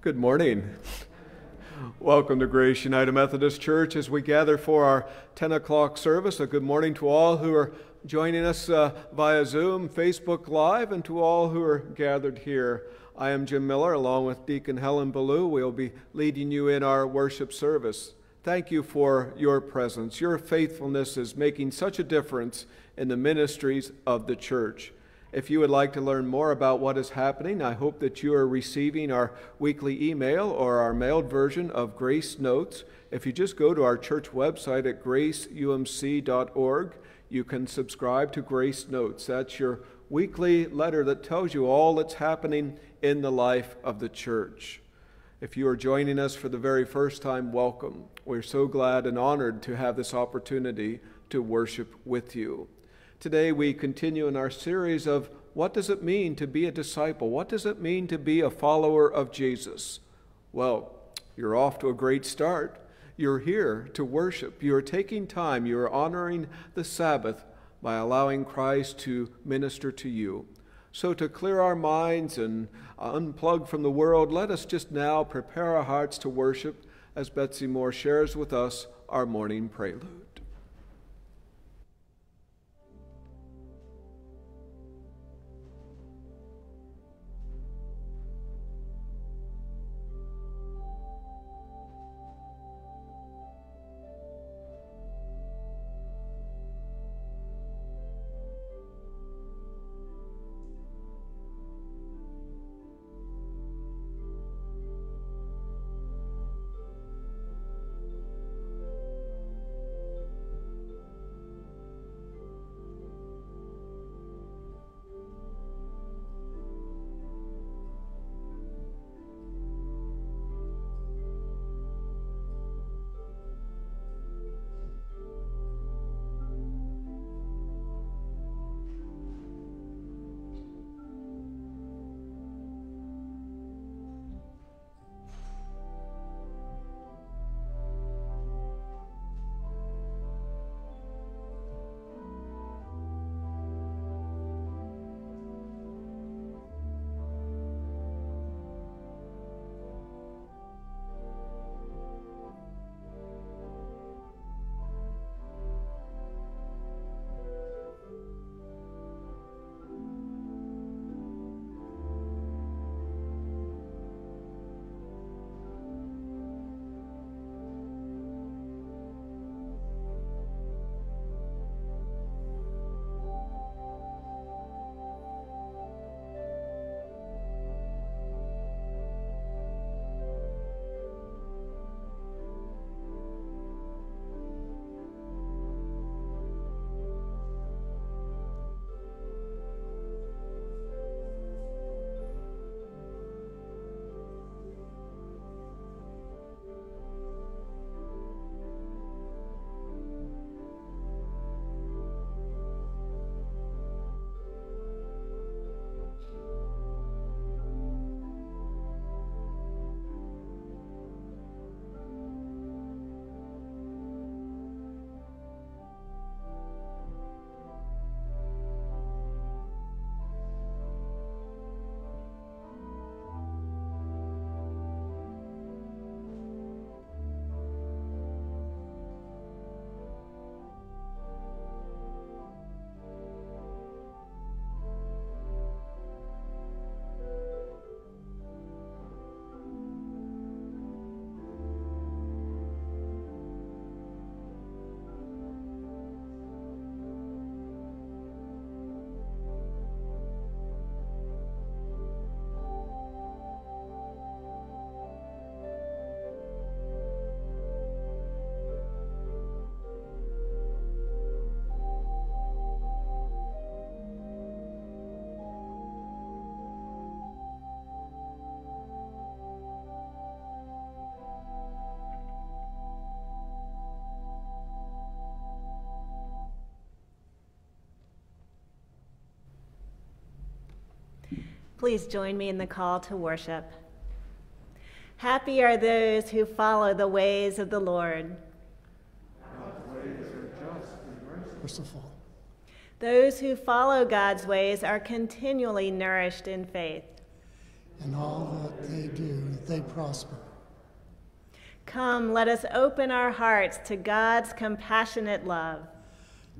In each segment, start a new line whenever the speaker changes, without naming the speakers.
Good morning. Welcome to Grace United Methodist Church as we gather for our 10 o'clock service. A good morning to all who are joining us uh, via Zoom, Facebook Live, and to all who are gathered here. I am Jim Miller, along with Deacon Helen Ballou. We'll be leading you in our worship service. Thank you for your presence. Your faithfulness is making such a difference in the ministries of the church. If you would like to learn more about what is happening, I hope that you are receiving our weekly email or our mailed version of Grace Notes. If you just go to our church website at graceumc.org, you can subscribe to Grace Notes. That's your weekly letter that tells you all that's happening in the life of the church. If you are joining us for the very first time, welcome. We're so glad and honored to have this opportunity to worship with you. Today we continue in our series of what does it mean to be a disciple? What does it mean to be a follower of Jesus? Well, you're off to a great start. You're here to worship. You're taking time. You're honoring the Sabbath by allowing Christ to minister to you. So, to clear our minds and uh, unplug from the world, let us just now prepare our hearts to worship as Betsy Moore shares with us our morning prelude.
Please join me in the call to worship. Happy are those who follow the ways of the Lord.
God's ways are just and merciful.
Those who follow God's ways are continually nourished in faith.
and all that they do, they prosper.
Come, let us open our hearts to God's compassionate love.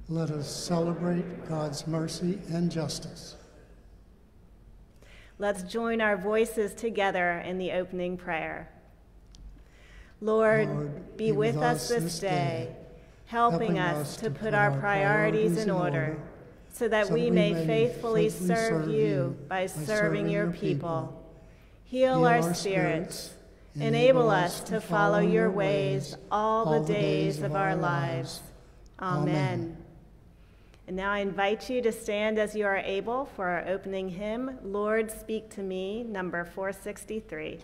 Let us celebrate God's mercy and justice.
Let's join our voices together in the opening prayer. Lord,
Lord,
be, with us this day, helping us to put our priorities in order, so that we may faithfully serve you by serving your people. Heal our spirits, enable us to follow your ways all the days of our lives. Amen. And now I invite you to stand as you are able for our opening hymn, Lord, Speak to Me, number 463.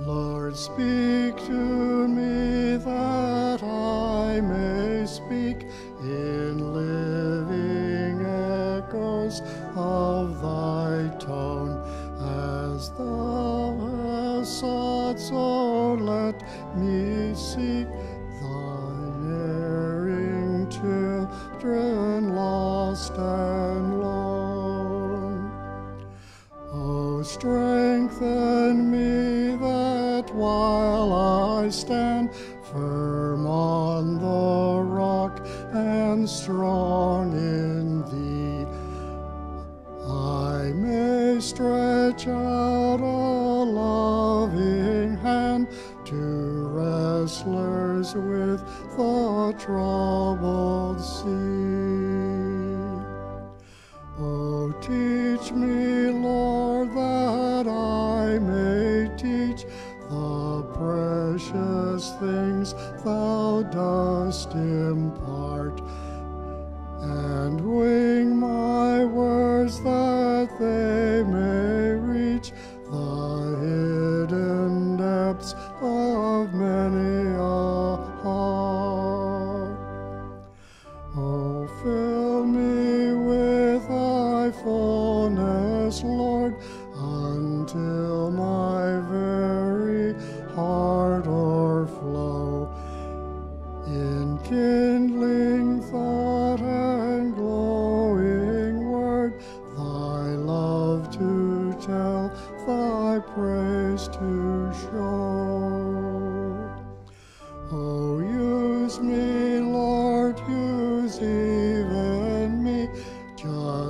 Lord, speak to me that I may speak the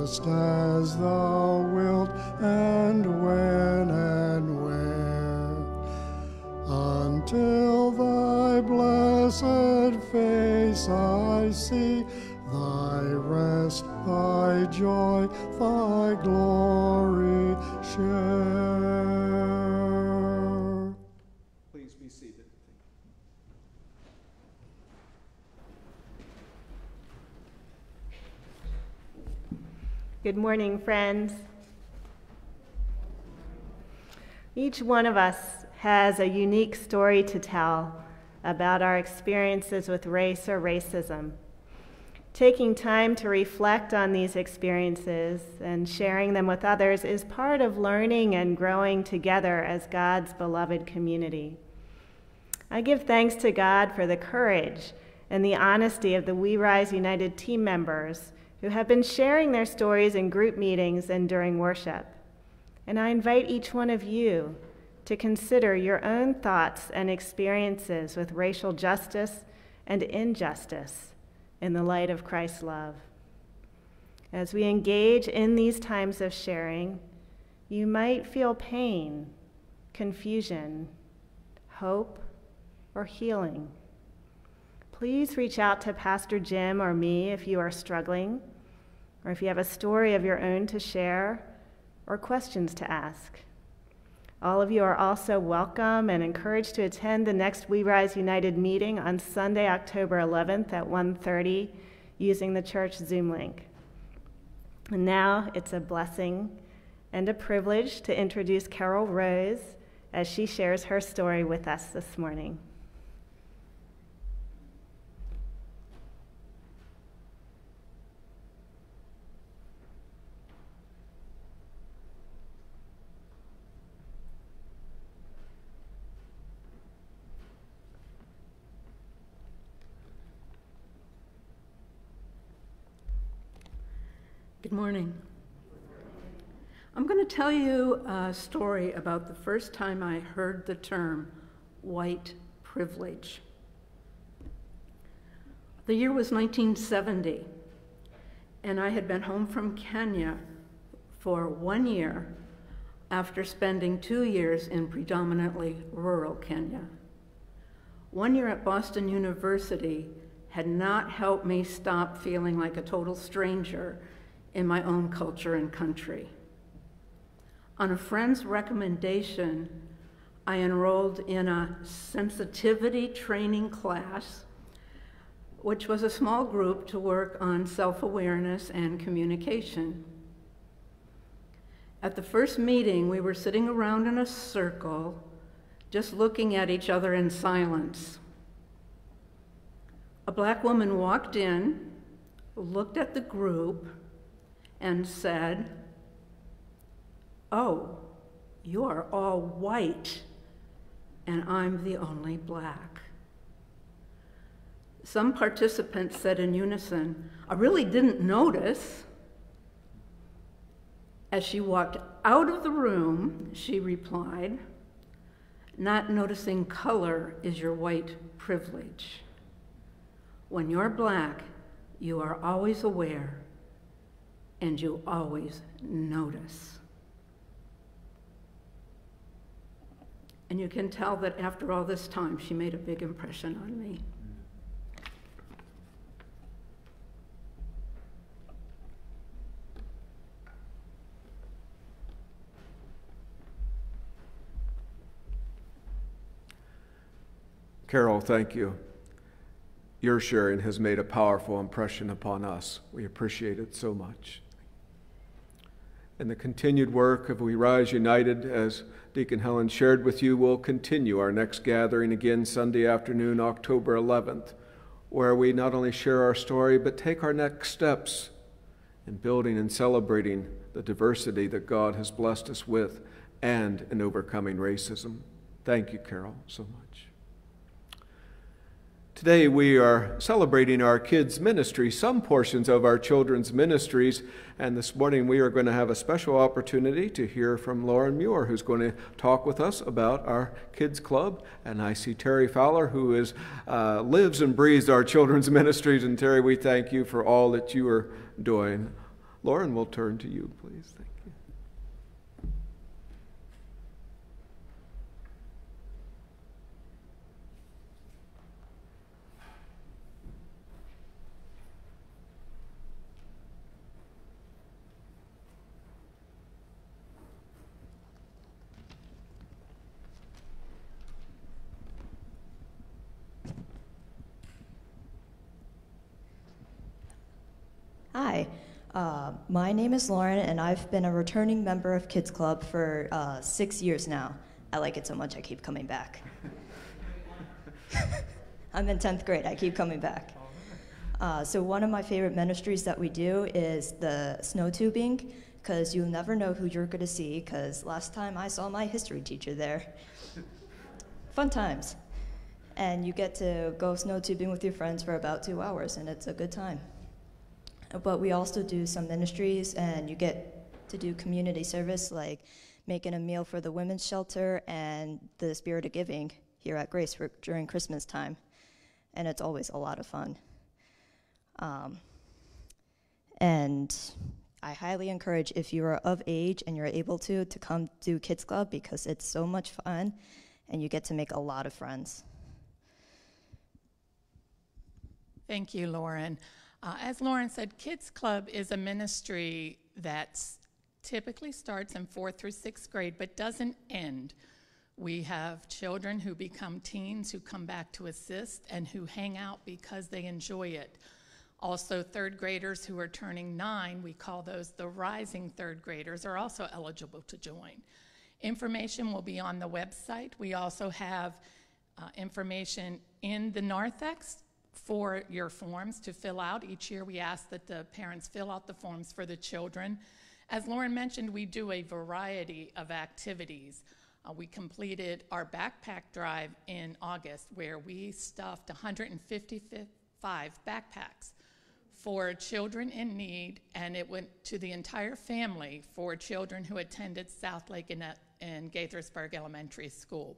just as thou wilt, and when
morning, friends. Each one of us has a unique story to tell about our experiences with race or racism. Taking time to reflect on these experiences and sharing them with others is part of learning and growing together as God's beloved community. I give thanks to God for the courage and the honesty of the We Rise United team members who have been sharing their stories in group meetings and during worship. And I invite each one of you to consider your own thoughts and experiences with racial justice and injustice in the light of Christ's love. As we engage in these times of sharing, you might feel pain, confusion, hope, or healing. Please reach out to Pastor Jim or me if you are struggling, or if you have a story of your own to share, or questions to ask. All of you are also welcome and encouraged to attend the next We Rise United meeting on Sunday, October 11th at 1:30 using the church Zoom link. And now it's a blessing and a privilege to introduce Carol Rose as she shares her story with us this morning.
Good morning. I'm going to tell you a story about the first time I heard the term white privilege. The year was 1970, and I had been home from Kenya for one year after spending two years in predominantly rural Kenya. One year at Boston University had not helped me stop feeling like a total stranger in my own culture and country. On a friend's recommendation, I enrolled in a sensitivity training class, which was a small group to work on self awareness and communication. At the first meeting, we were sitting around in a circle, just looking at each other in silence. A black woman walked in, looked at the group, and said, Oh, you are all white, and I'm the only black. Some participants said in unison, I really didn't notice. As she walked out of the room, she replied, Not noticing color is your white privilege. When you're black, you are always aware and you always notice. And you can tell that after all this time, she made a big impression on me.
Carol, thank you. Your sharing has made a powerful impression upon us. We appreciate it so much. And the continued work of We Rise United, as Deacon Helen shared with you, will continue our next gathering again Sunday afternoon, October 11th, where we not only share our story, but take our next steps in building and celebrating the diversity that God has blessed us with and in overcoming racism. Thank you, Carol, so much. Today we are celebrating our kids' ministry, some portions of our children's ministries, and this morning we are going to have a special opportunity to hear from Lauren Muir, who's going to talk with us about our kids' club. And I see Terry Fowler, who is, uh, lives and breathes our children's ministries. And Terry, we thank you for all that you are doing. Lauren, we'll turn to you, please. Thank
Hi, uh, my name is Lauren, and I've been a returning member of Kids Club for uh, six years now. I like it so much, I keep coming back. I'm in 10th grade, I keep coming back. Uh, so, one of my favorite ministries that we do is the snow tubing, because you'll never know who you're going to see, because last time I saw my history teacher there. Fun times. And you get to go snow tubing with your friends for about two hours, and it's a good time but we also do some ministries, and you get to do community service like making a meal for the women's shelter and the Spirit of Giving here at Grace for, during Christmas time. And it's always a lot of fun. Um, and I highly encourage if you are of age and you're able to to come do Kids Club because it's so much fun and you get to make a lot of friends.
Thank you, Lauren. Uh, as Lauren said, Kids Club is a ministry that typically starts in fourth through sixth grade but doesn't end. We have children who become teens who come back to assist and who hang out because they enjoy it. Also, third graders who are turning nine, we call those the rising third graders, are also eligible to join. Information will be on the website. We also have uh, information in the narthex for your forms to fill out. Each year we ask that the parents fill out the forms for the children. As Lauren mentioned, we do a variety of activities. Uh, we completed our backpack drive in August where we stuffed 155 backpacks for children in need, and it went to the entire family for children who attended South Lake and, and Gaithersburg Elementary School.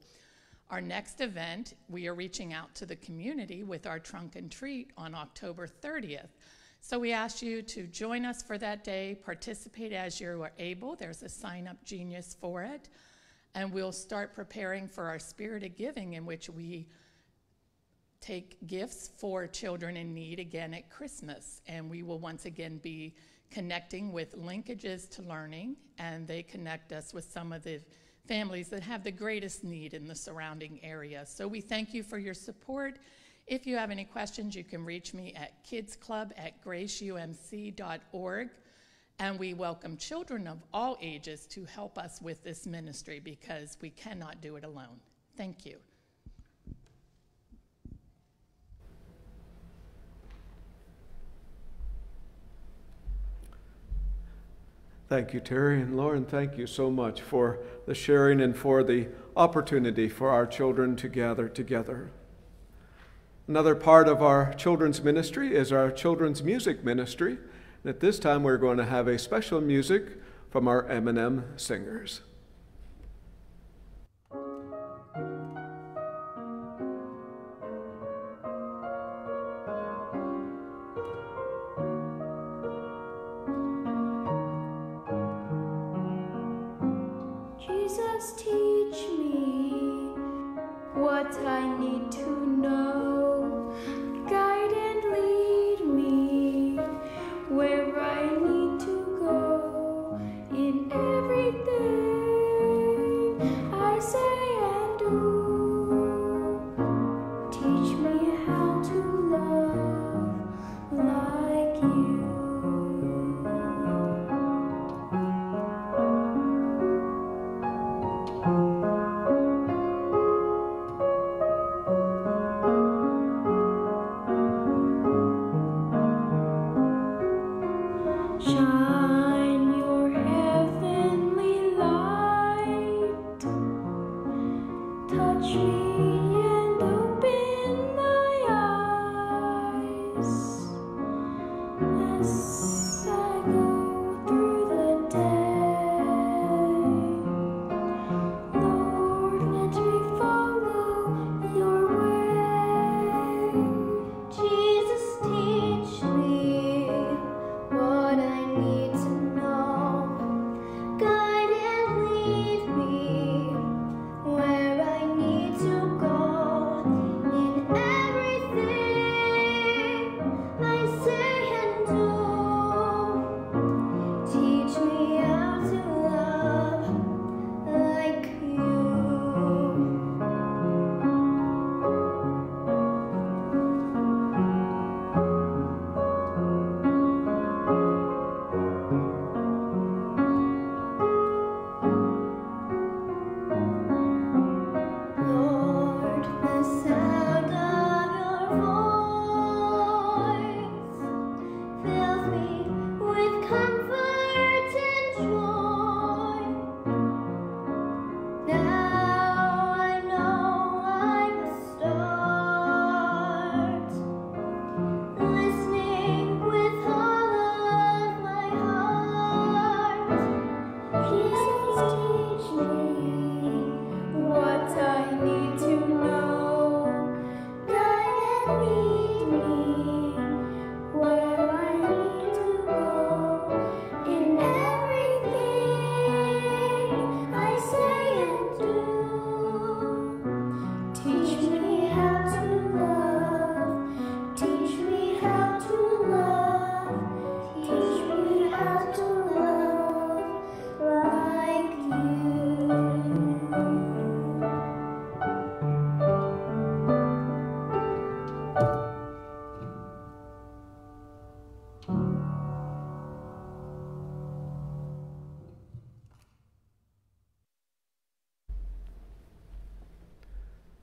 Our next event, we are reaching out to the community with our trunk and treat on October 30th. So we ask you to join us for that day, participate as you are able. There's a sign up genius for it. And we'll start preparing for our Spirit of Giving, in which we take gifts for children in need again at Christmas. And we will once again be connecting with linkages to learning, and they connect us with some of the families that have the greatest need in the surrounding area. So we thank you for your support. If you have any questions, you can reach me at kidsclub at graceumc.org. And we welcome children of all ages to help us with this ministry because we cannot do it alone. Thank you.
Thank you, Terry and Lauren. Thank you so much for the sharing and for the opportunity for our children to gather together. Another part of our children's ministry is our children's music ministry. And at this time, we're going to have a special music from our M&M singers.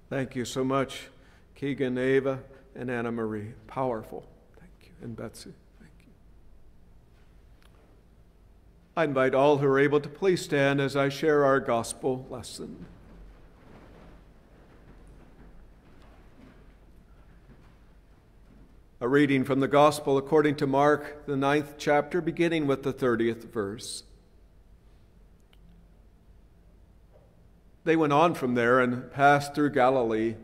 Thank you so much, Keegan, Ava, and Anna Marie. Powerful. Thank you. And Betsy. Thank you. I invite all who are able to please stand as I share our gospel lesson.
A reading from the Gospel according to Mark, the ninth chapter, beginning with the 30th verse. They went on from there and passed through Galilee.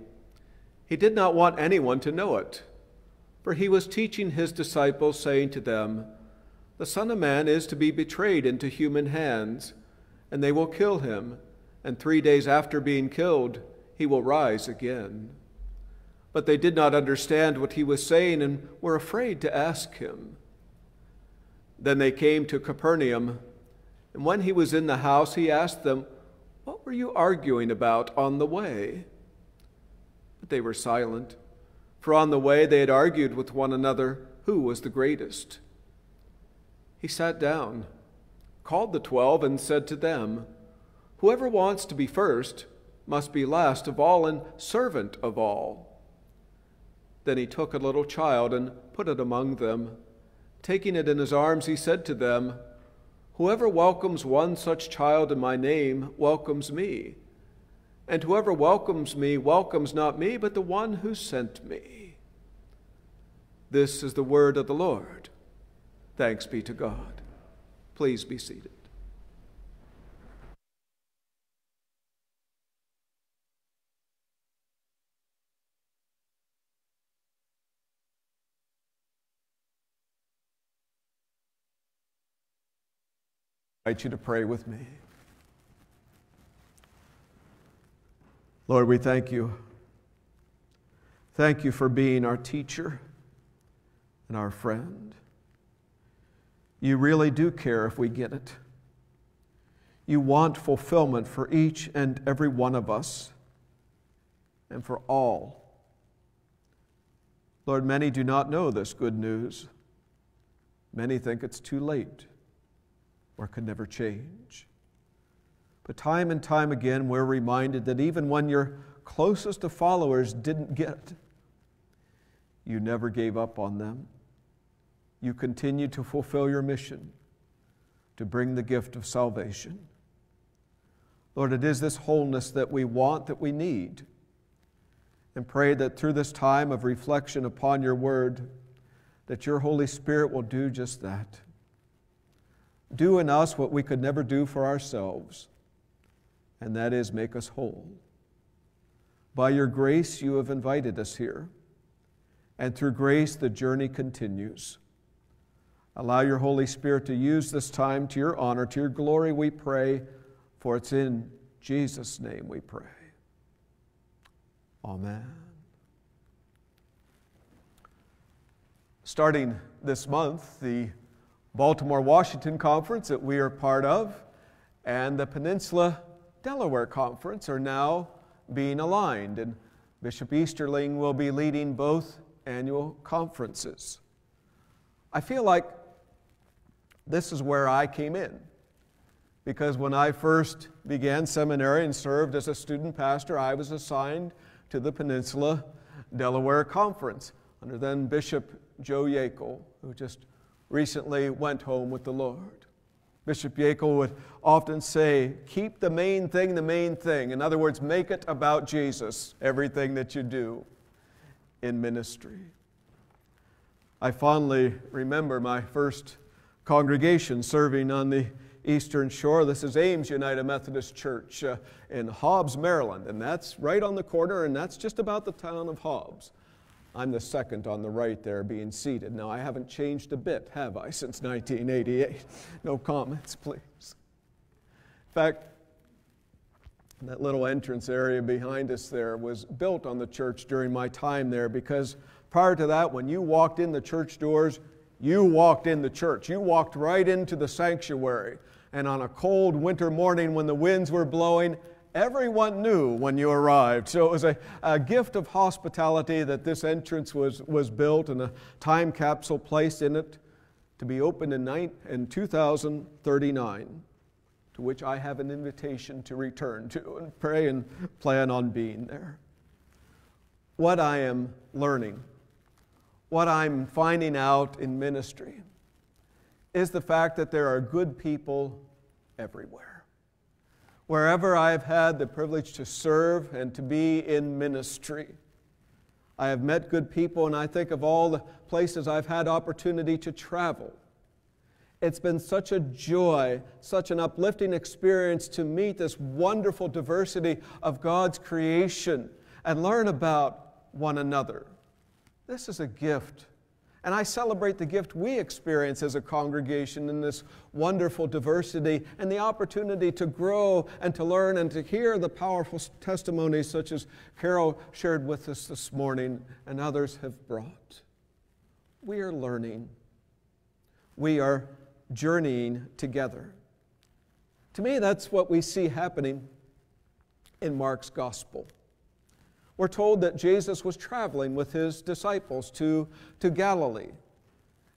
He did not want anyone to know it, for he was teaching his disciples, saying to them, The Son of Man is to be betrayed into human hands, and they will kill him, and three days after being killed, he will rise again. But they did not understand what he was saying and were afraid to ask him. Then they came to Capernaum, and when he was in the house, he asked them, What were you arguing about on the way? But they were silent, for on the way they had argued with one another who was the greatest. He sat down, called the twelve, and said to them, Whoever wants to be first must be last of all and servant of all. Then he took a little child and put it among them. Taking it in his arms, he said to them, Whoever welcomes one such child in my name welcomes me. And whoever welcomes me welcomes not me, but the one who sent me. This is the word of the Lord. Thanks be to God. Please be seated. I invite you to pray with me. Lord, we thank you. Thank you for being our teacher and our friend. You really do care if we get it. You want fulfillment for each and every one of us and for all. Lord, many do not know this good news. Many think it's too late or could never change. But time and time again, we're reminded that even when your closest of followers didn't get, you never gave up on them. You continued to fulfill your mission to bring the gift of salvation. Lord, it is this wholeness that we want, that we need. And pray that through this time of reflection upon your word, that your Holy Spirit will do just that do in us what we could never do for ourselves, and that is make us whole. By your grace, you have invited us here, and through grace, the journey continues. Allow your Holy Spirit to use this time to your honor, to your glory, we pray, for it's in Jesus' name we pray. Amen. Starting this month, the Baltimore Washington Conference that we are part of and the Peninsula Delaware Conference are now being aligned, and Bishop Easterling will be leading both annual conferences. I feel like this is where I came in because when I first began seminary and served as a student pastor, I was assigned to the Peninsula Delaware Conference under then Bishop Joe Yeakel, who just recently went home with the Lord. Bishop Yeakel would often say, Keep the main thing the main thing. In other words, make it about Jesus, everything that you do in ministry. I fondly remember my first congregation serving on the Eastern Shore. This is Ames United Methodist Church uh, in Hobbs, Maryland, and that's right on the corner, and that's just about the town of Hobbs. I'm the second on the right there being seated. Now, I haven't changed a bit, have I, since 1988? No comments, please. In fact, that little entrance area behind us there was built on the church during my time there because prior to that, when you walked in the church doors, you walked in the church. You walked right into the sanctuary. And on a cold winter morning when the winds were blowing, Everyone knew when you arrived. So it was a, a, gift of hospitality that this entrance was, was built and a time capsule placed in it to be opened in, in 2039, to which I have an invitation to return to and pray and plan on being there. What I am learning, what I'm finding out in ministry, is the fact that there are good people everywhere wherever I've had the privilege to serve and to be in ministry, I have met good people, and I think of all the places I've had opportunity to travel. It's been such a joy, such an uplifting experience to meet this wonderful diversity of God's creation and learn about one another. This is a gift. And I celebrate the gift we experience as a congregation in this wonderful diversity and the opportunity to grow and to learn and to hear the powerful testimonies such as Carol shared with us this morning and others have brought. We are learning. We are journeying together. To me, that's what we see happening in Mark's gospel. We're told that Jesus was traveling with his disciples to, to Galilee.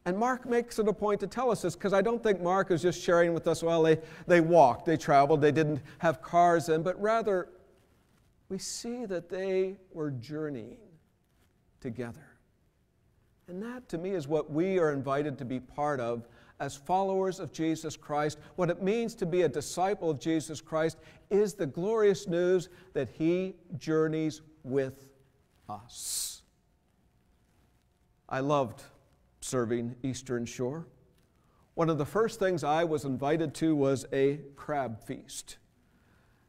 And Mark makes it a point to tell us this because I don't think Mark is just sharing with us, well, they, they walked, they traveled, they didn't have cars in, but rather we see that they were journeying together. And that to me is what we are invited to be part of as followers of Jesus Christ, what it means to be a disciple of Jesus Christ is the glorious news that He journeys with us. I loved serving Eastern Shore. One of the first things I was invited to was a crab feast.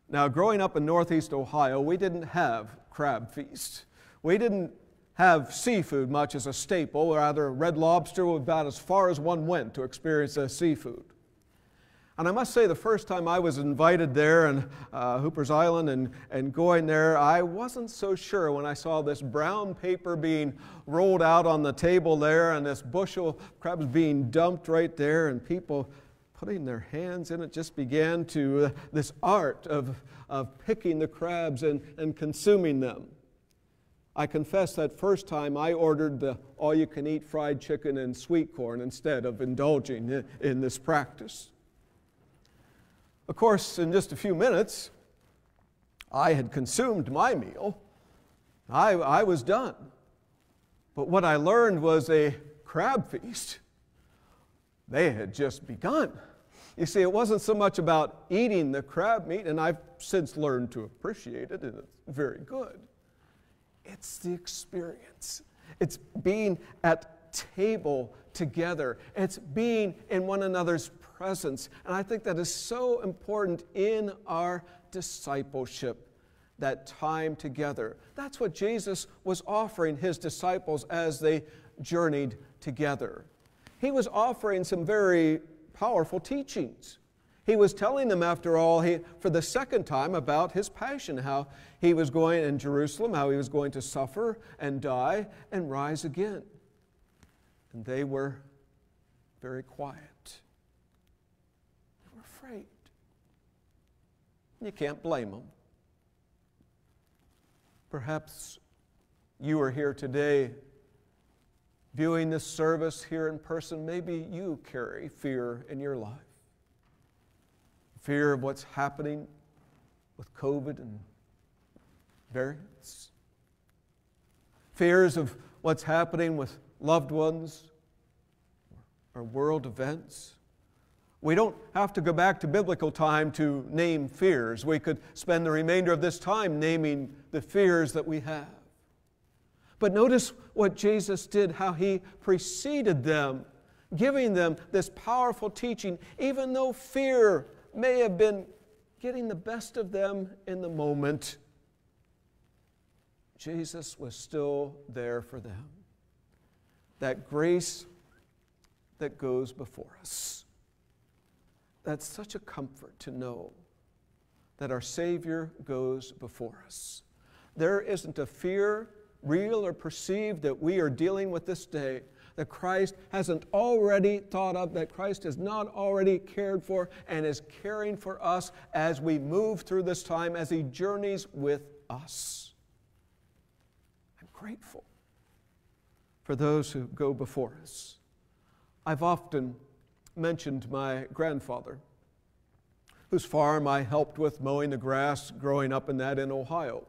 Now, growing up in Northeast Ohio, we didn't have crab feast. We didn't have seafood much as a staple, rather, red lobster was about as far as one went to experience a seafood. And I must say, the first time I was invited there in uh, Hooper's Island and, and going there, I wasn't so sure when I saw this brown paper being rolled out on the table there and this bushel of crabs being dumped right there and people putting their hands in it just began to, uh, this art of, of picking the crabs and, and consuming them. I confess that first time I ordered the all you can eat fried chicken and sweet corn instead of indulging in this practice. Of course, in just a few minutes, I had consumed my meal. I, I was done. But what I learned was a crab feast. They had just begun. You see, it wasn't so much about eating the crab meat, and I've since learned to appreciate it, and it's very good. It's the experience. It's being at table together. It's being in one another's presence. And I think that is so important in our discipleship, that time together. That's what Jesus was offering his disciples as they journeyed together. He was offering some very powerful teachings. He was telling them, after all, he, for the second time about his passion, how he was going in Jerusalem, how he was going to suffer and die and rise again. And they were very quiet. They were afraid. You can't blame them. Perhaps you are here today viewing this service here in person. Maybe you carry fear in your life fear of what's happening with COVID and variants, fears of what's happening with loved ones or world events. We don't have to go back to biblical time to name fears. We could spend the remainder of this time naming the fears that we have. But notice what Jesus did, how he preceded them, giving them this powerful teaching, even though fear may have been getting the best of them in the moment, Jesus was still there for them. That grace that goes before us. That's such a comfort to know that our Savior goes before us. There isn't a fear, real or perceived, that we are dealing with this day that Christ hasn't already thought of, that Christ has not already cared for, and is caring for us as we move through this time, as He journeys with us. I'm grateful for those who go before us. I've often mentioned my grandfather, whose farm I helped with mowing the grass growing up in that in Ohio.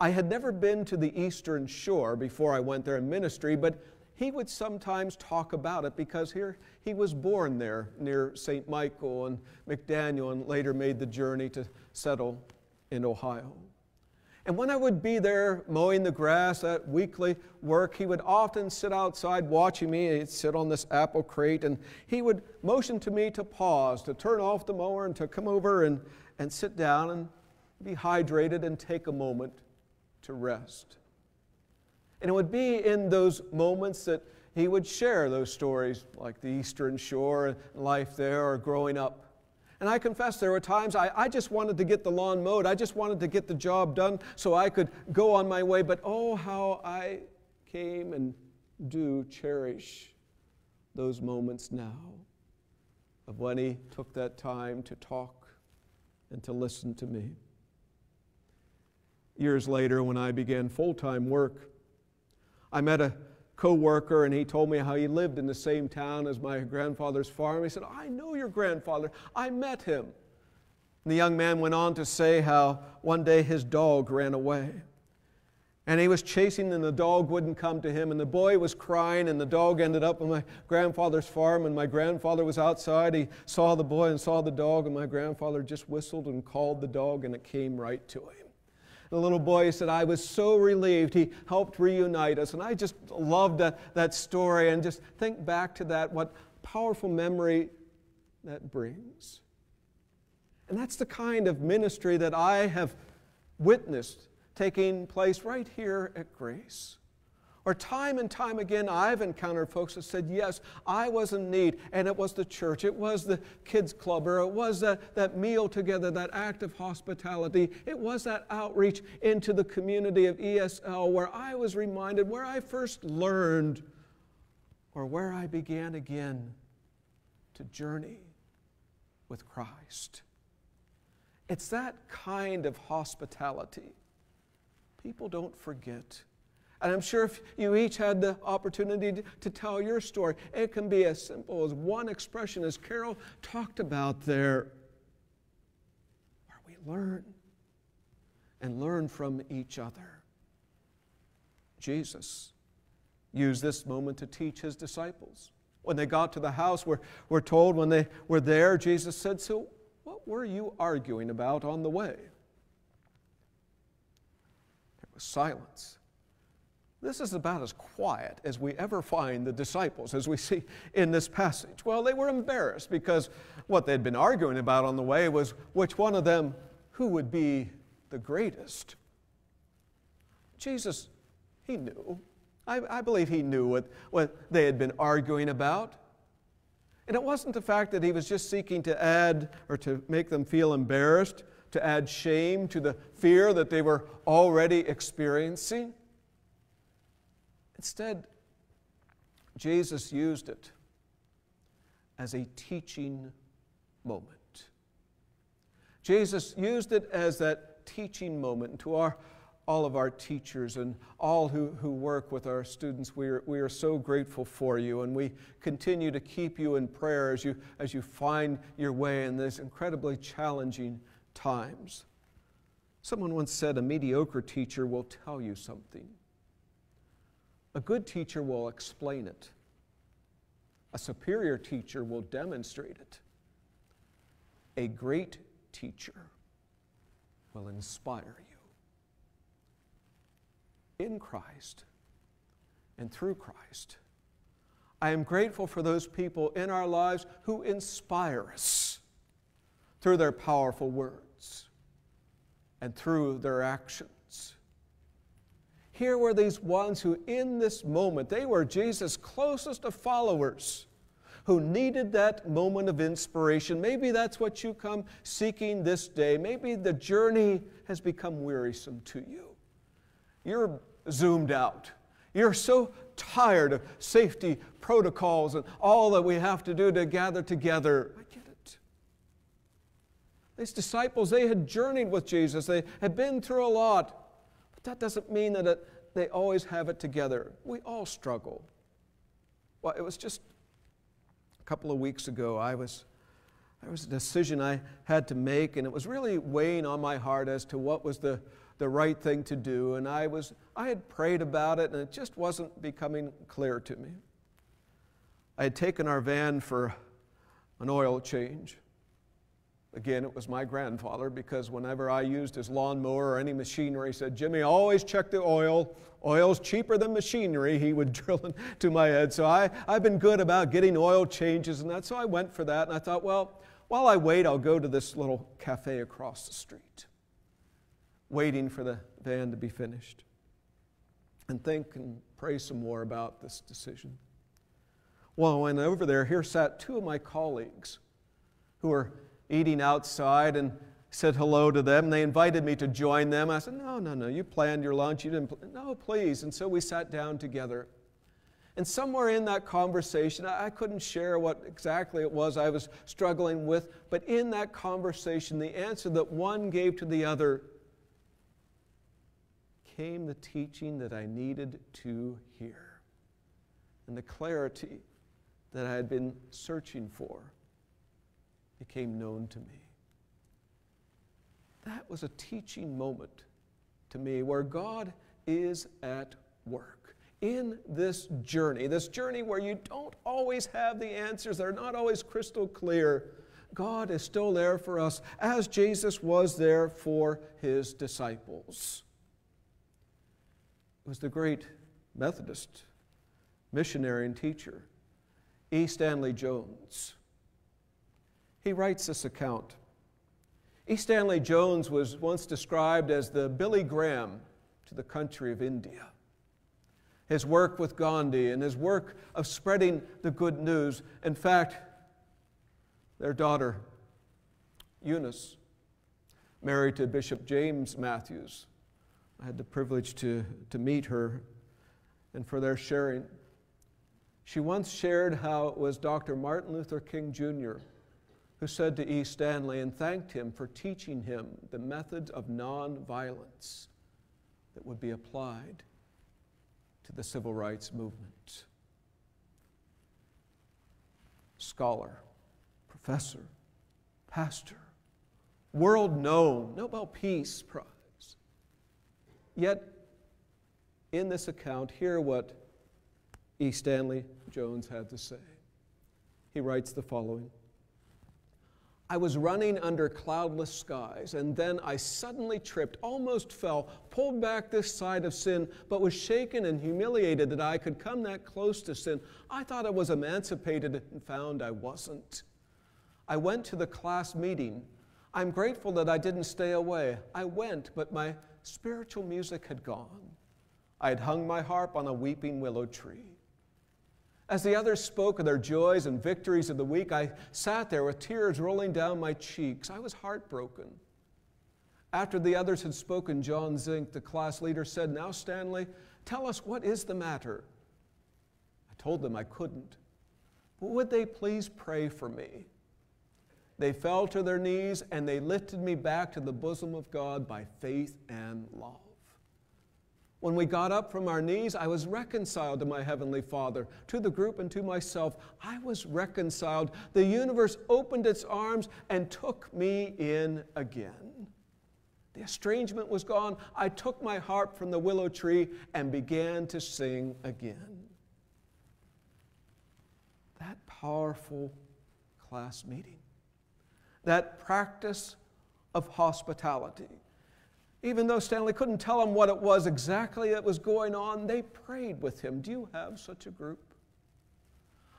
I had never been to the eastern shore before I went there in ministry, but he would sometimes talk about it because here he was born there near St. Michael and McDaniel and later made the journey to settle in Ohio. And when I would be there mowing the grass, that weekly work, he would often sit outside watching me. He'd sit on this apple crate and he would motion to me to pause, to turn off the mower and to come over and, and sit down and be hydrated and take a moment to rest. And it would be in those moments that he would share those stories, like the Eastern Shore and life there or growing up. And I confess there were times I, I just wanted to get the lawn mowed. I just wanted to get the job done so I could go on my way. But oh, how I came and do cherish those moments now of when he took that time to talk and to listen to me. Years later, when I began full time work, I met a co-worker and he told me how he lived in the same town as my grandfather's farm. He said, I know your grandfather. I met him. And the young man went on to say how one day his dog ran away. And he was chasing, and the dog wouldn't come to him. And the boy was crying, and the dog ended up on my grandfather's farm. And my grandfather was outside. He saw the boy and saw the dog, and my grandfather just whistled and called the dog, and it came right to him the little boy said, I was so relieved. He helped reunite us. And I just loved that, that story and just think back to that, what powerful memory that brings. And that's the kind of ministry that I have witnessed taking place right here at Grace. Or time and time again, I've encountered folks that said, Yes, I was in need, and it was the church, it was the kids' club, or it was that, that meal together, that act of hospitality, it was that outreach into the community of ESL where I was reminded where I first learned, or where I began again to journey with Christ. It's that kind of hospitality people don't forget and I'm sure if you each had the opportunity to, tell your story, it can be as simple as one expression, as Carol talked about there, where we learn and learn from each other. Jesus used this moment to teach his disciples. When they got to the house, we're, we're told when they were there, Jesus said, So, what were you arguing about on the way? There was silence. This is about as quiet as we ever find the disciples, as we see in this passage. Well, they were embarrassed because what they'd been arguing about on the way was which one of them, who would be the greatest. Jesus, he knew. I, I believe he knew what, what they had been arguing about. And it wasn't the fact that he was just seeking to add or to make them feel embarrassed, to add shame to the fear that they were already experiencing. Instead, Jesus used it as a teaching moment. Jesus used it as that teaching moment to our, all of our teachers and all who, who work with our students. We are, we are so grateful for you, and we continue to keep you in prayer as you, as you find your way in these incredibly challenging times. Someone once said, A mediocre teacher will tell you something. A good teacher will explain it. A superior teacher will demonstrate it. A great teacher will inspire you. In Christ and through Christ, I am grateful for those people in our lives who inspire us through their powerful words and through their actions. Here were these ones who, in this moment, they were Jesus' closest of followers who needed that moment of inspiration. Maybe that's what you come seeking this day. Maybe the journey has become wearisome to you. You're zoomed out. You're so tired of safety protocols and all that we have to do to gather together. I get it. These disciples, they had journeyed with Jesus, they had been through a lot. That doesn't mean that it they always have it together. We all struggle. Well, it was just a couple of weeks ago, I was, there was a decision I had to make, and it was really weighing on my heart as to what was the, the right thing to do. And I, was, I had prayed about it, and it just wasn't becoming clear to me. I had taken our van for an oil change. Again, it was my grandfather because whenever I used his lawnmower or any machinery, he said, Jimmy, always check the oil. Oil's cheaper than machinery, he would drill into my head. So I, I've been good about getting oil changes and that. So I went for that and I thought, well, while I wait, I'll go to this little cafe across the street, waiting for the van to be finished, and think and pray some more about this decision. Well, I went over there, here sat two of my colleagues who were eating outside and said hello to them. They invited me to join them. I said, No, no, no, you planned your lunch. You didn't. Pl-. No, please. And so we sat down together. And somewhere in that conversation, I couldn't share what exactly it was I was struggling with, but in that conversation, the answer that one gave to the other came the teaching that I needed to hear and the clarity that I had been searching for became known to me. That was a teaching moment to me where God is at work in this journey, this journey where you don't always have the answers, they're not always crystal clear. God is still there for us as Jesus was there for his disciples. It was the great Methodist missionary and teacher, E. Stanley Jones he writes this account. E. Stanley Jones was once described as the Billy Graham to the country of India. His work with Gandhi and his work of spreading the good news. In fact, their daughter, Eunice, married to Bishop James Mathews. I had the privilege to, to meet her and for their sharing. She once shared how it was Dr. Martin Luther King Jr who said to E. Stanley and thanked him for teaching him the methods of nonviolence that would be applied to the civil rights movement. Scholar, professor, pastor, world known, Nobel Peace Prize. Yet, in this account, hear what E. Stanley Jones had to say. He writes the following. I was running under cloudless skies, and then I suddenly tripped, almost fell, pulled back this side of sin, but was shaken and humiliated that I could come that close to sin. I thought I was emancipated and found I wasn't. I went to the class meeting. I'm grateful that I didn't stay away. I went, but my spiritual music had gone. I had hung my harp on a weeping willow tree. As the others spoke of their joys and victories of the week, I sat there with tears rolling down my cheeks. I was heartbroken. After the others had spoken, John Zink, the class leader, said, Now, Stanley, tell us what is the matter. I told them I couldn't. But would they please pray for me? They fell to their knees and they lifted me back to the bosom of God by faith and love. When we got up from our knees, I was reconciled to my Heavenly Father, to the group, and to myself. I was reconciled. The universe opened its arms and took me in again. The estrangement was gone. I took my harp from the willow tree and began to sing again. That powerful class meeting, that practice of hospitality even though Stanley couldn't tell them what it was exactly that was going on, they prayed with him. Do you have such a group?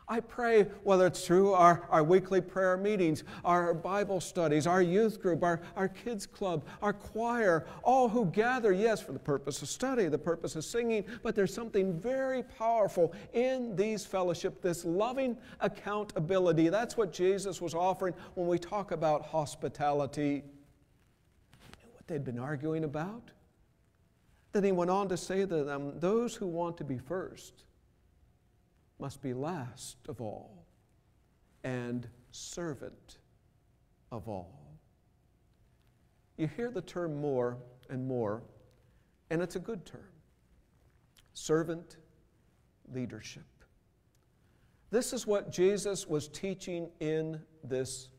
I pray, whether it's through our, our weekly prayer meetings, our Bible studies, our youth group, our, our kids club, our choir, all who gather, yes, for the purpose of study, the purpose of singing, but there's something very powerful in these fellowship, this loving accountability. That's what Jesus was offering when we talk about hospitality what they'd been arguing about. Then he went on to say to them, Those who want to be first must be last of all and servant of all. You hear the term more and more, and it's a good term servant leadership. This is what Jesus was teaching in this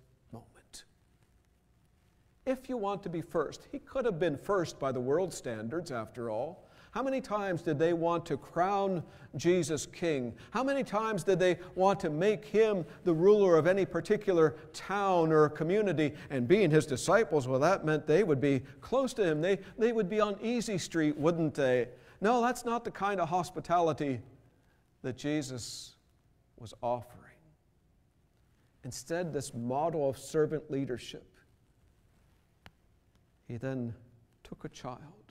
if you want to be first. He could have been first by the world standards, after all. How many times did they want to crown Jesus king? How many times did they want to make him the ruler of any particular town or community? And being his disciples, well, that meant they would be close to him. They, they would be on Easy Street, wouldn't they? No, that's not the kind of hospitality that Jesus was offering. Instead, this model of servant leadership. He then took a child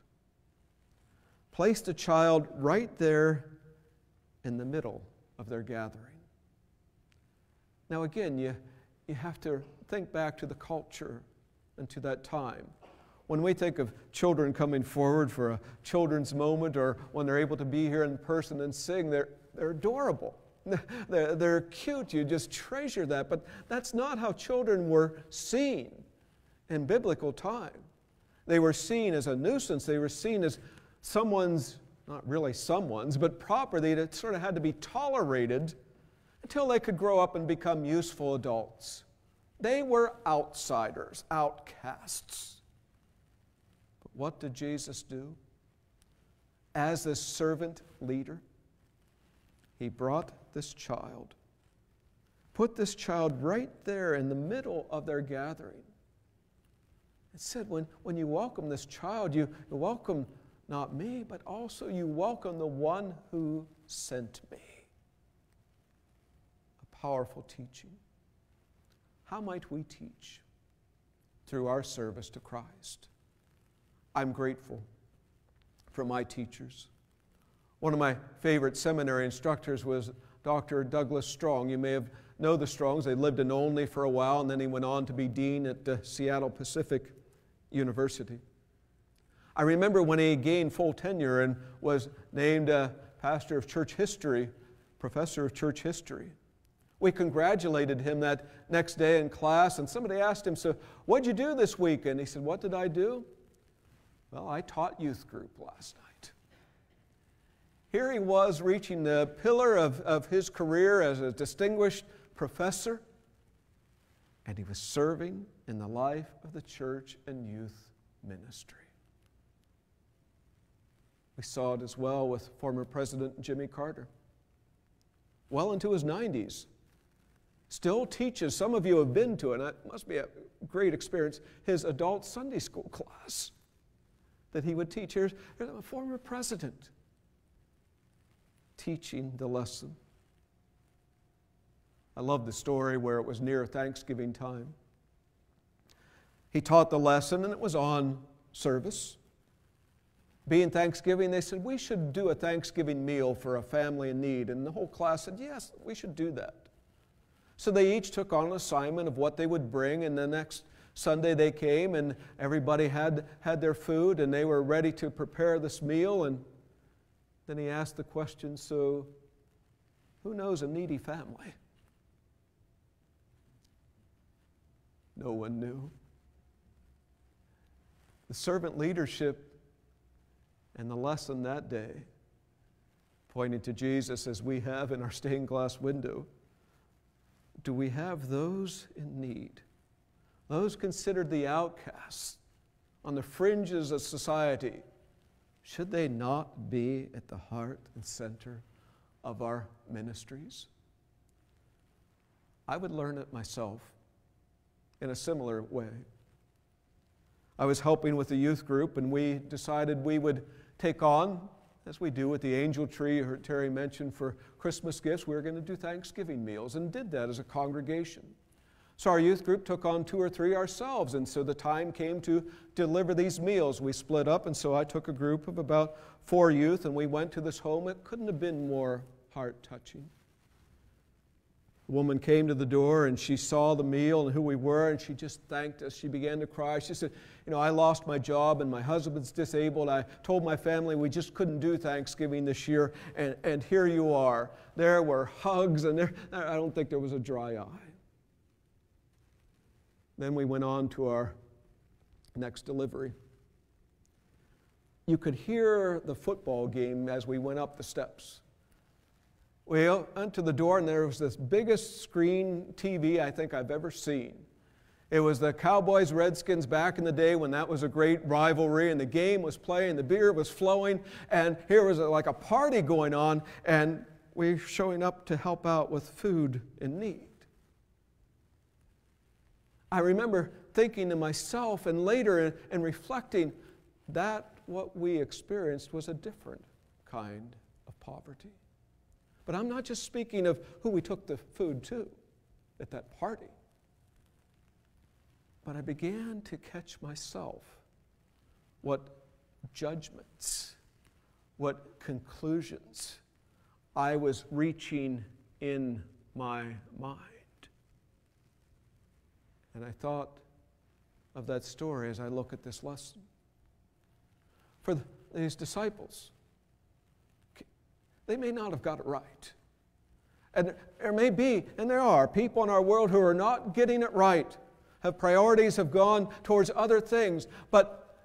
placed a child right there in the middle of their gathering. Now, again, you, you have to think back to the culture and to that time. When we think of children coming forward for a children's moment or when they're able to be here in person and sing, they're, they're adorable. They're, they're cute. You just treasure that. But that's not how children were seen in biblical time. They were seen as a nuisance, they were seen as someone's, not really someone's, but property that sort of had to be tolerated until they could grow up and become useful adults. They were outsiders, outcasts. But what did Jesus do? As this servant leader, he brought this child, put this child right there in the middle of their gathering. It said, when, when you welcome this child, you, you welcome not me, but also you welcome the one who sent me. A powerful teaching. How might we teach? Through our service to Christ. I'm grateful for my teachers. One of my favorite seminary instructors was Dr. Douglas Strong. You may have know the Strongs. They lived in Olney for a while, and then he went on to be dean at the Seattle Pacific University. I remember when he gained full tenure and was named a pastor of church history, professor of church history. We congratulated him that next day in class, and somebody asked him, So, what'd you do this week? And he said, What did I do? Well, I taught youth group last night. Here he was reaching the pillar of, of his career as a distinguished professor, and he was serving in the life of the church and youth ministry. We saw it as well with former President Jimmy Carter. Well into his 90s. Still teaches, some of you have been to it, and it must be a great experience, his adult Sunday school class that he would teach. Here's, a former president teaching the lesson. I love the story where it was near Thanksgiving time. He taught the lesson, and it was on service being Thanksgiving, they said, We should do a Thanksgiving meal for a family in need. And the whole class said, Yes, we should do that. So they each took on an assignment of what they would bring, and the next Sunday they came and everybody had, had their food and they were ready to prepare this meal. And then he asked the question So, who knows a needy family? No one knew. The servant leadership and the lesson that day, pointing to Jesus as we have in our stained glass window, do we have those in need, those considered the outcasts on the fringes of society? Should they not be at the heart and center of our ministries? I would learn it myself in a similar way. I was helping with a youth group, and we decided we would take on, as we do with the angel tree Terry mentioned for Christmas gifts, we were going to do Thanksgiving meals and did that as a congregation. So our youth group took on two or three ourselves, and so the time came to deliver these meals. We split up, and so I took a group of about four youth, and we went to this home. It couldn't have been more heart touching. Woman came to the door and she saw the meal and who we were, and she just thanked us. She began to cry. She said, You know, I lost my job and my husband's disabled. I told my family we just couldn't do Thanksgiving this year, and, and here you are. There were hugs, and there, I don't think there was a dry eye. Then we went on to our next delivery. You could hear the football game as we went up the steps. We went to the door, and there was this biggest screen TV I think I've ever seen. It was the Cowboys Redskins back in the day when that was a great rivalry and the game was playing, the beer was flowing, and here was like a party going on, and we're showing up to help out with food in need. I remember thinking to myself and later and reflecting that what we experienced was a different kind of poverty. But I'm not just speaking of who we took the food to at that party. But I began to catch myself what judgments, what conclusions I was reaching in my mind. And I thought of that story as I look at this lesson. For these disciples, they may not have got it right. And there may be, and there are, people in our world who are not getting it right have priorities have gone towards other things. But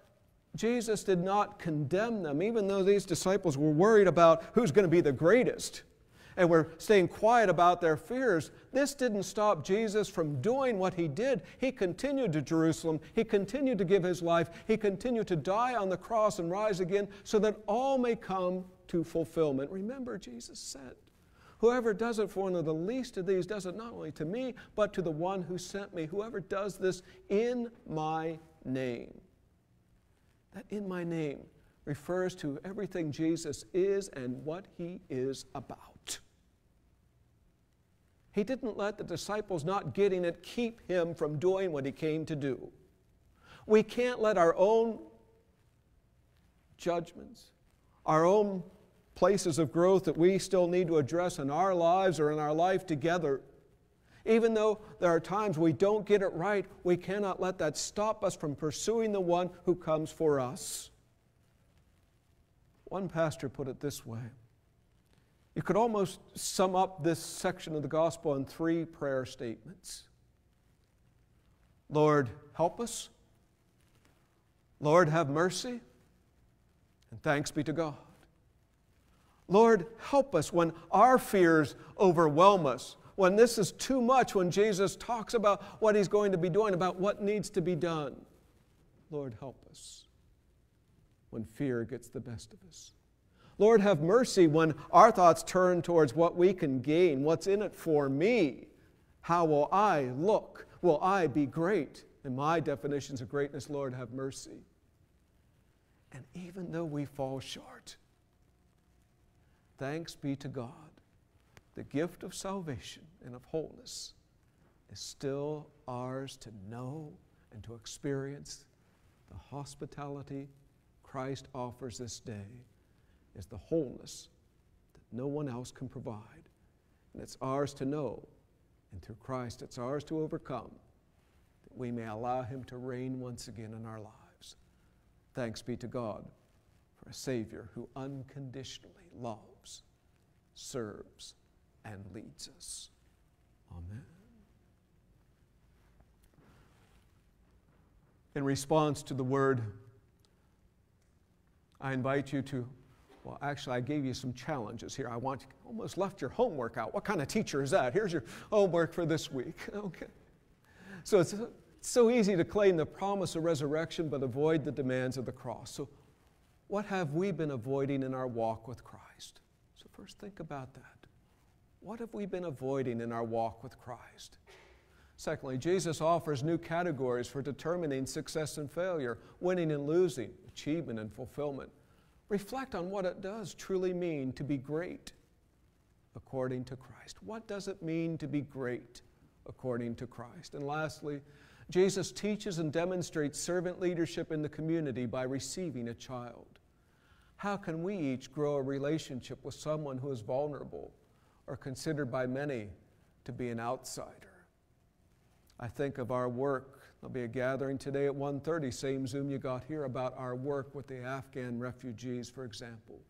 Jesus did not condemn them, even though these disciples were worried about who's going to be the greatest and were staying quiet about their fears. This didn't stop Jesus from doing what he did. He continued to Jerusalem, he continued to give his life, he continued to die on the cross and rise again so that all may come to fulfillment. Remember, Jesus said, Whoever does it for one of the least of these does it not only to me, but to the one who sent me. Whoever does this in my name. That in my name refers to everything Jesus is and what he is about. He didn't let the disciples not getting it keep him from doing what he came to do. We can't let our own judgments, our own places of growth that we still need to address in our lives or in our life together. Even though there are times we don't get it right, we cannot let that stop us from pursuing the one who comes for us. One pastor put it this way you could almost sum up this section of the gospel in three prayer statements Lord, help us. Lord, have mercy. And thanks be to God. Lord, help us when our fears overwhelm us, when this is too much, when Jesus talks about what he's going to be doing, about what needs to be done. Lord, help us when fear gets the best of us. Lord, have mercy when our thoughts turn towards what we can gain, what's in it for me. How will I look? Will I be great? In my definitions of greatness, Lord, have mercy. And even though we fall short, Thanks be to God. The gift of salvation and of wholeness is still ours to know and to experience. The hospitality Christ offers this day is the wholeness that no one else can provide. And it's ours to know, and through Christ, it's ours to overcome, that we may allow Him to reign once again in our lives. Thanks be to God for a Savior who unconditionally loves serves, and leads us. Amen. In response to the word, I invite you to, well, actually, I gave you some challenges here. I want you almost left your homework out. What kind of teacher is that? Here's your homework for this week. Okay. So it's so easy to claim the promise of resurrection but avoid the demands of the cross. So, what have we been avoiding in our walk with Christ? So, First, think about that. What have we been avoiding in our walk with Christ? Secondly, Jesus offers new categories for determining success and failure, winning and losing, achievement and fulfillment. Reflect on what it does truly mean to be great according to Christ. What does it mean to be great according to Christ? And lastly, Jesus teaches and demonstrates servant leadership in the community by receiving a child. How can we each grow a relationship with someone who is vulnerable or considered by many to be an outsider? I think of our work. There'll be a gathering today at 1:30, same Zoom you got here about our work with the Afghan refugees, for example.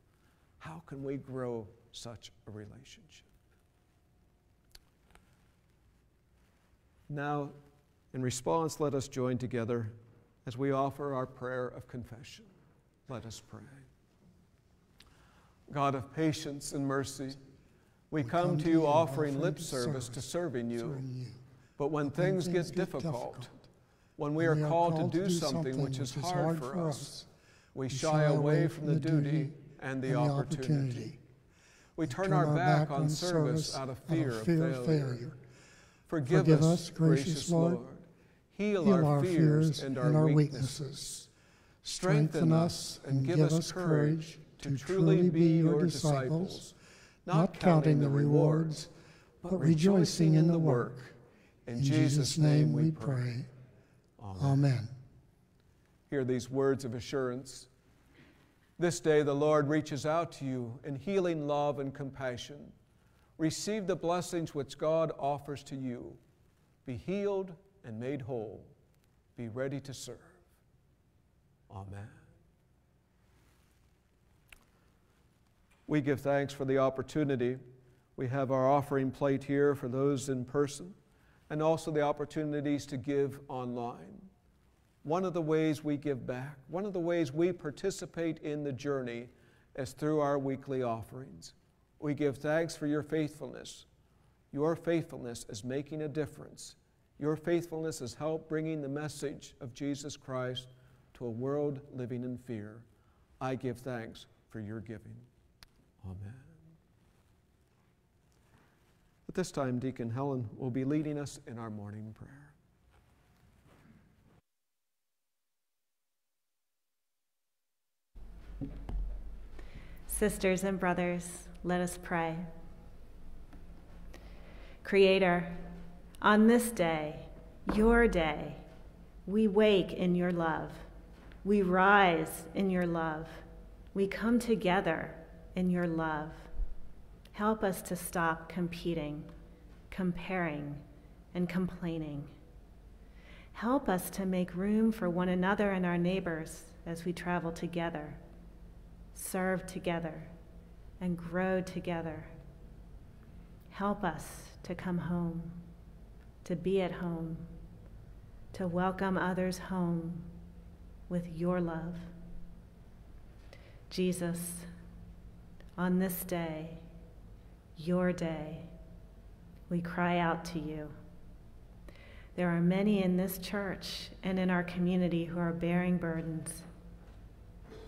How can we grow such a relationship? Now, in response, let us join together as we offer our prayer of confession. Let us pray. God of patience and mercy, we come to you offering lip service to serving you. But when things get difficult, When we are, called, to do, something, which is hard, for us, we shy away from the duty and the opportunity. We turn our back on service out of fear of failure. Forgive us, gracious Lord. Heal our fears and our weaknesses. Strengthen us and give us courage to truly be your disciples, not counting the rewards, but rejoicing in the work. In Jesus' name we pray. Amen. Hear these words of assurance. This day the Lord reaches out to you in healing love and compassion. Receive the blessings which God offers to you. Be healed and made whole. Be ready to serve. Amen. We give thanks for the opportunity. We have our offering plate here for those in person and also the opportunities to give online. One of the ways we give back, one of the ways we participate in the journey is through our weekly offerings. We give thanks for your faithfulness. Your faithfulness is making a difference. Your faithfulness is help bringing the message of Jesus Christ to a world living in fear. I give thanks for your giving. Amen. At this time, Deacon Helen will be leading us in our morning prayer.
Sisters and brothers, let us pray. Creator, on this day, your day, we wake in your love. We rise in your love. We come together in your love. Help us to stop competing, comparing, and complaining. Help us to make room for one another and our neighbors as we travel together, serve together, and grow together. Help us to come home, to be at home, to welcome others home with your love. Jesus, on this day, your day, we cry out to you. There are many in this church and in our community who are bearing burdens.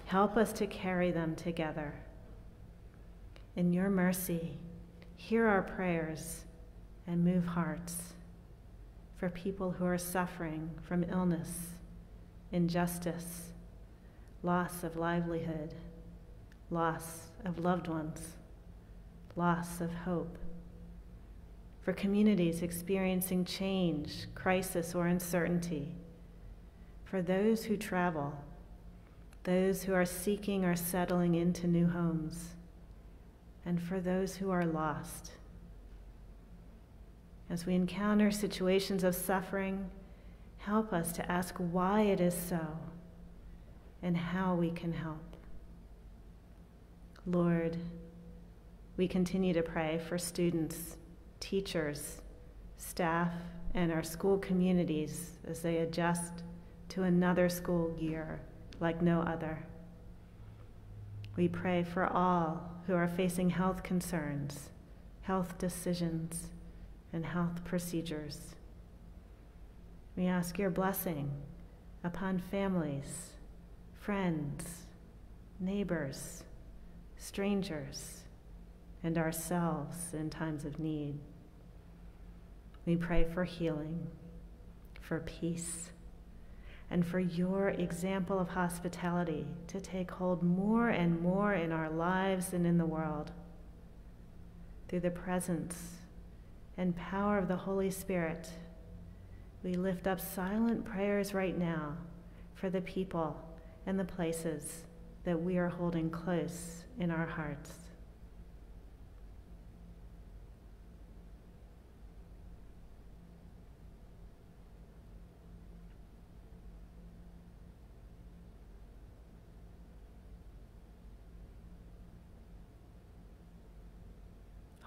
Help us to carry them together. In your mercy, hear our prayers and move hearts for people who are suffering from illness, injustice, loss of livelihood, loss of loved ones, loss of hope. For communities experiencing change, crisis, or uncertainty. For those who travel, those who are seeking or settling into new homes, and for those who are lost. As we encounter situations of suffering, help us to ask why it is so and how we can help. Lord, we continue to pray for students, teachers, staff, and our school communities as they adjust to another school year like no other. We pray for all who are facing health concerns, health decisions, and health procedures. We ask your blessing upon families, friends, neighbors, strangers, and ourselves in times of need. We pray for healing, for peace, and for your example of hospitality to take hold more and more in our lives and in the world. Through the presence and power of the Holy Spirit, we lift up silent prayers right now for the people and the places that we are holding close in our hearts.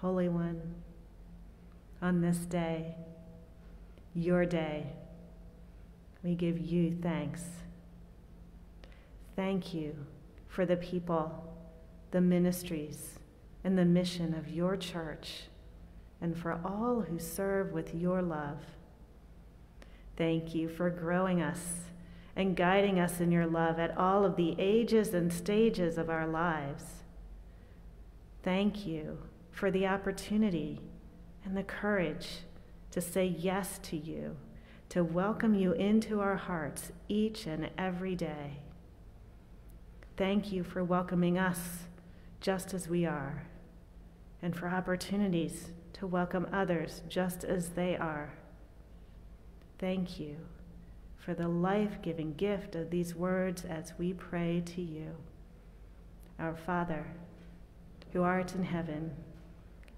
Holy One, on this day, your day, we give you thanks. Thank you for the people, the ministries, and the mission of your church, and for all who serve with your love. Thank you for growing us and guiding us in your love at all of the ages and stages of our lives. Thank you for the opportunity and the courage to say yes to you, to welcome you into our hearts each and every day. Thank you for welcoming us just as we are, and for opportunities to welcome others just as they are. Thank you for the life giving gift of these words as we pray to you. Our Father, who art in heaven,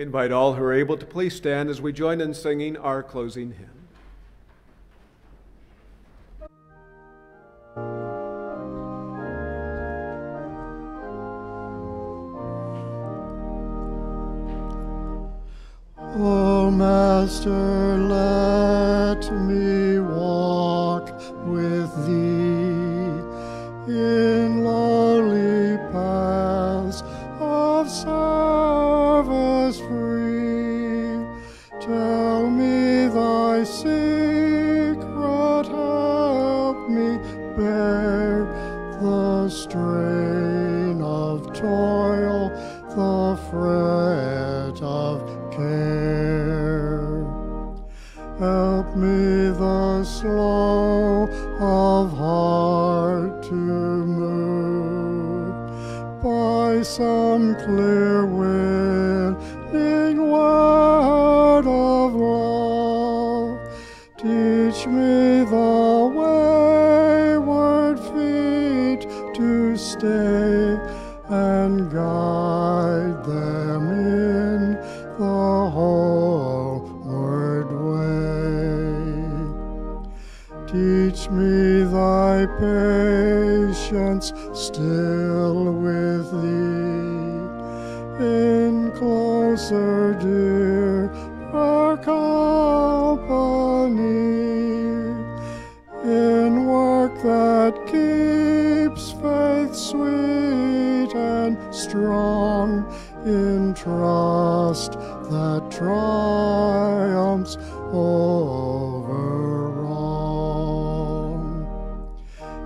Invite all who are able to please stand as we join in singing our closing hymn.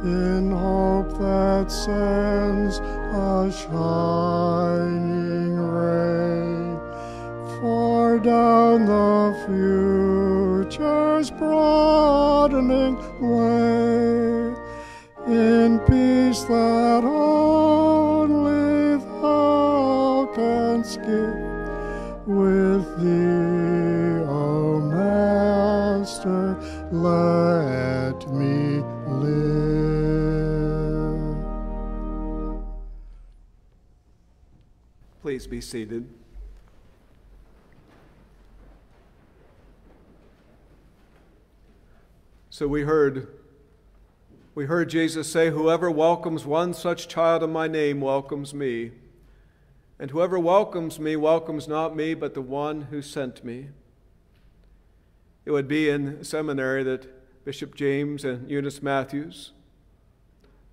In hope that sends a shining ray. Far down the future's broadening way. In peace that
Please be seated. So we heard we heard Jesus say whoever welcomes one such child in my name welcomes me. And whoever welcomes me welcomes not me but the one who sent me. It would be in seminary that Bishop James and Eunice Mathews,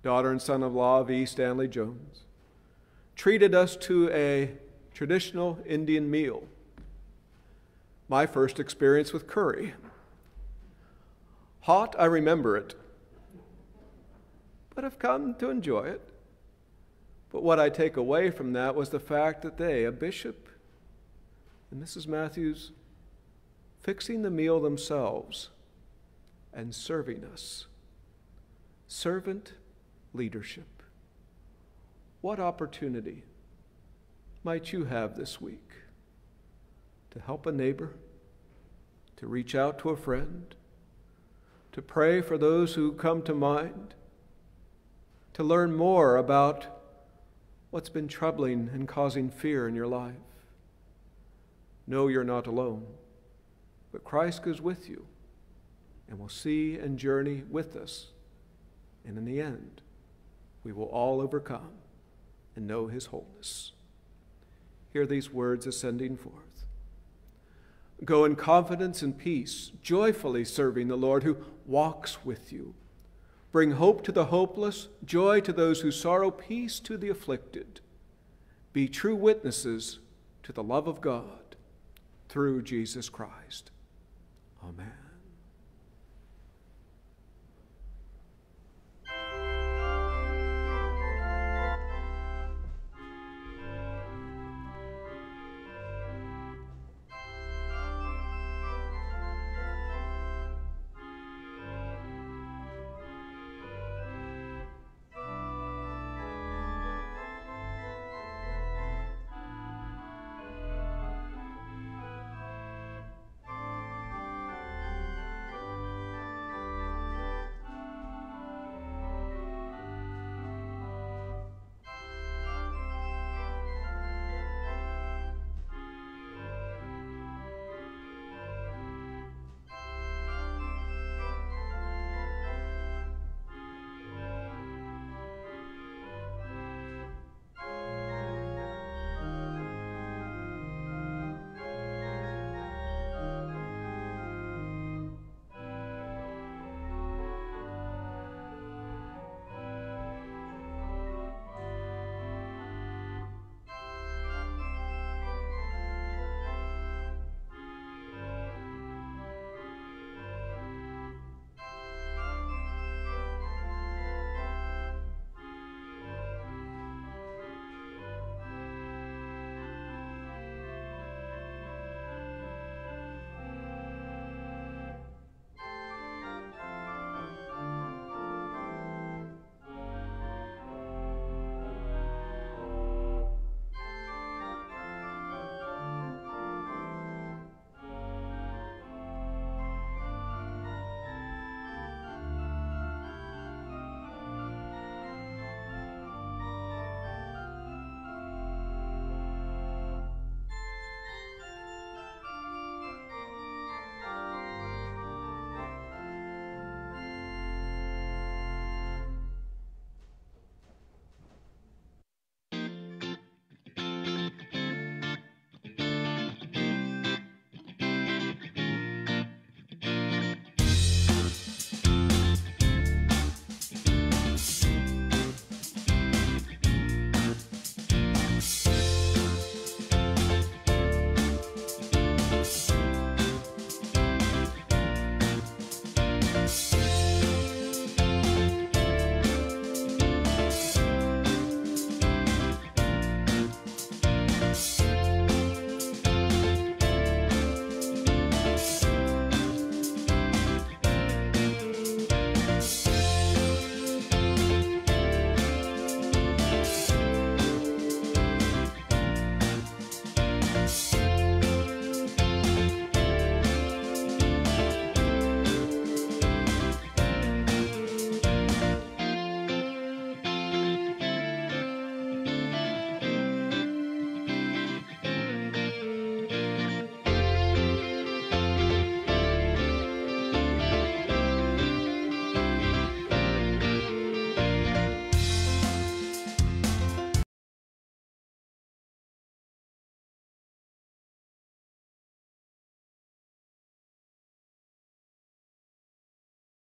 daughter and son in law of E. Stanley Jones, treated us to a traditional Indian meal. My first experience with curry. Hot, I remember it, but I've come to enjoy it. But what I take away from that was the fact that they, a bishop and Mrs. Mathews, fixing the meal themselves and serving us. Servant leadership. What opportunity might you have this week to help a neighbor, to reach out to a friend, to pray for those who come to mind, to learn more about What's been troubling and causing fear in your life? Know you're not alone, but Christ goes with you and will see and journey with us. And in the end, we will all overcome and know his wholeness. Hear these words ascending forth. Go in confidence and peace, joyfully serving the Lord who walks with you. Bring hope to the hopeless, joy to those who sorrow, peace to the afflicted. Be true witnesses to the love of God through Jesus Christ. Amen.